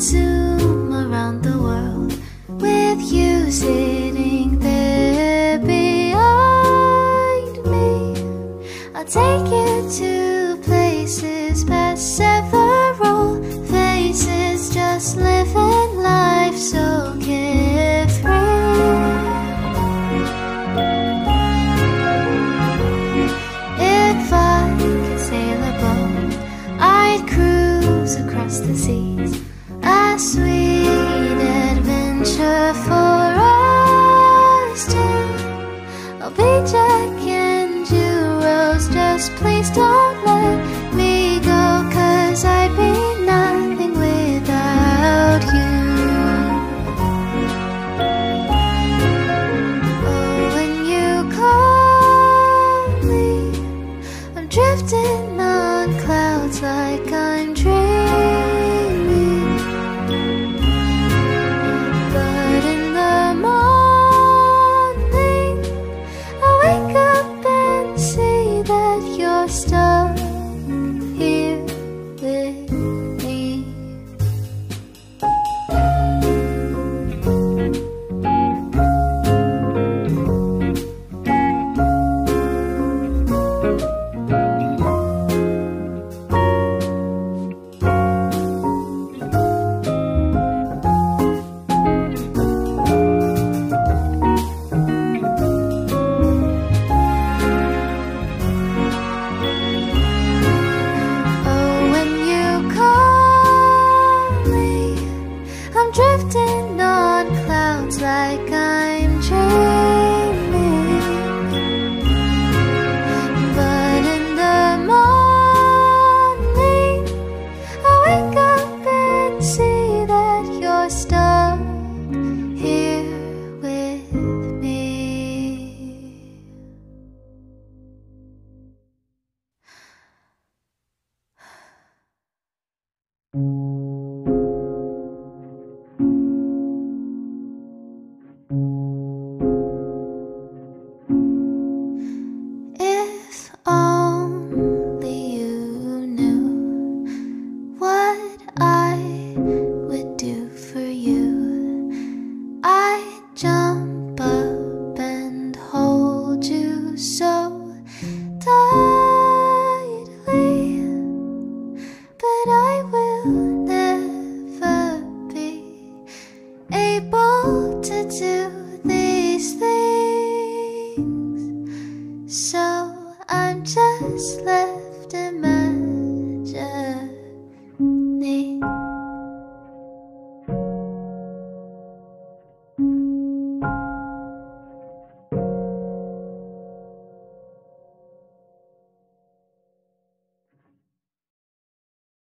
zoom around the world with you sitting there behind me. I'll take you to places past several faces, just living life so carefree. If I could sail a boat, I'd cruise across the seas. Sweet adventure for us two. I'll be Jack and you, Rose. Just please don't let me go, cause I'd be nothing without you. Oh, when you call me, I'm drifting on clouds like I'm to do these things. So I'm just letting